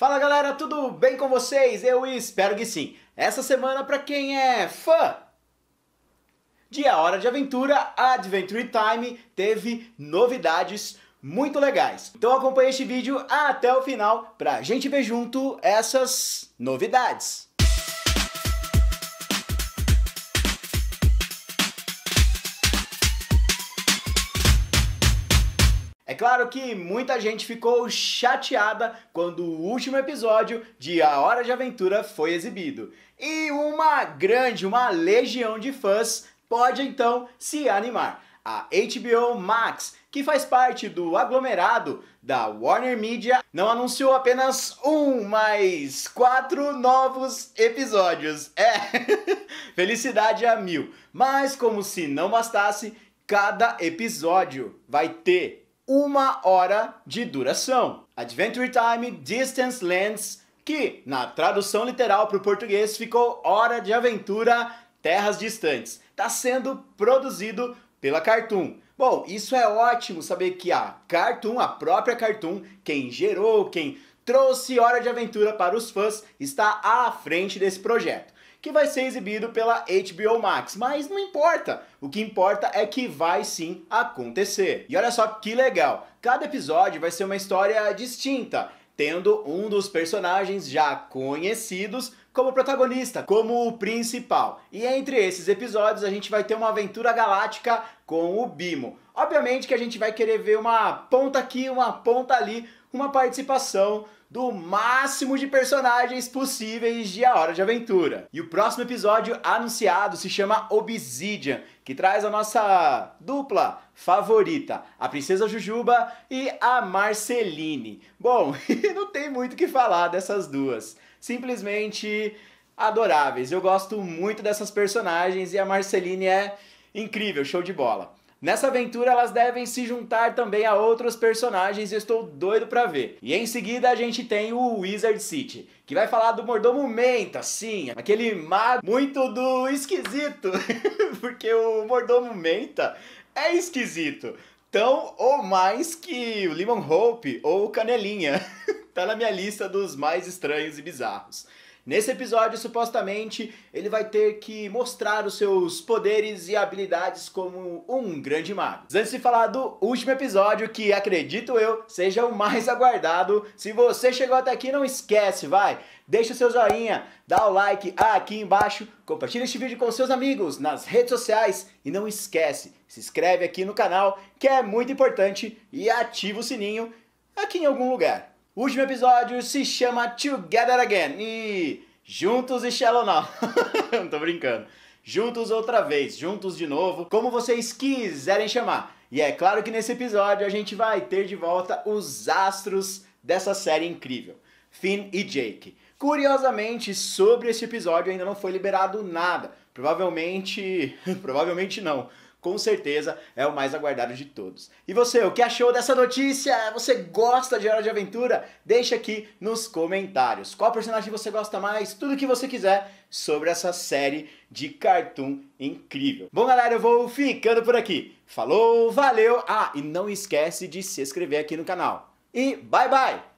Fala galera, tudo bem com vocês? Eu espero que sim. Essa semana, para quem é fã de A Hora de Aventura, Adventure Time teve novidades muito legais. Então acompanhe este vídeo até o final pra gente ver junto essas novidades. Claro que muita gente ficou chateada quando o último episódio de A Hora de Aventura foi exibido. E uma grande, uma legião de fãs pode então se animar. A HBO Max, que faz parte do aglomerado da Warner Media, não anunciou apenas um, mas quatro novos episódios. É, felicidade a mil. Mas como se não bastasse, cada episódio vai ter uma hora de duração. Adventure Time Distance Lands, que na tradução literal para o português ficou Hora de Aventura Terras Distantes. Está sendo produzido pela Cartoon. Bom, isso é ótimo saber que a Cartoon, a própria Cartoon, quem gerou, quem trouxe Hora de Aventura para os fãs, está à frente desse projeto que vai ser exibido pela HBO Max. Mas não importa. O que importa é que vai sim acontecer. E olha só que legal. Cada episódio vai ser uma história distinta, tendo um dos personagens já conhecidos como protagonista, como o principal. E entre esses episódios a gente vai ter uma aventura galáctica com o Bimo. Obviamente que a gente vai querer ver uma ponta aqui, uma ponta ali, uma participação do máximo de personagens possíveis de A Hora de Aventura. E o próximo episódio anunciado se chama Obsidian, que traz a nossa dupla favorita, a Princesa Jujuba e a Marceline. Bom, não tem muito o que falar dessas duas. Simplesmente adoráveis. Eu gosto muito dessas personagens e a Marceline é incrível, show de bola. Nessa aventura elas devem se juntar também a outros personagens e estou doido pra ver. E em seguida a gente tem o Wizard City, que vai falar do mordomo Menta, sim, aquele mago muito do esquisito, porque o mordomo Menta é esquisito. Tão ou mais que o Lemon Hope ou o Canelinha. tá na minha lista dos mais estranhos e bizarros. Nesse episódio, supostamente, ele vai ter que mostrar os seus poderes e habilidades como um grande mago. Antes de falar do último episódio, que acredito eu seja o mais aguardado, se você chegou até aqui, não esquece, vai! Deixa o seu joinha, dá o like aqui embaixo, compartilha este vídeo com seus amigos nas redes sociais e não esquece, se inscreve aqui no canal que é muito importante e ativa o sininho aqui em algum lugar. O último episódio se chama Together Again e Juntos e Shallow Now. Não tô brincando. Juntos outra vez, juntos de novo, como vocês quiserem chamar. E é claro que nesse episódio a gente vai ter de volta os astros dessa série incrível, Finn e Jake. Curiosamente, sobre esse episódio ainda não foi liberado nada. Provavelmente, provavelmente não com certeza é o mais aguardado de todos. E você, o que achou dessa notícia? Você gosta de Hora de Aventura? Deixa aqui nos comentários. Qual personagem você gosta mais? Tudo que você quiser sobre essa série de cartoon incrível. Bom, galera, eu vou ficando por aqui. Falou, valeu! Ah, e não esquece de se inscrever aqui no canal. E bye bye!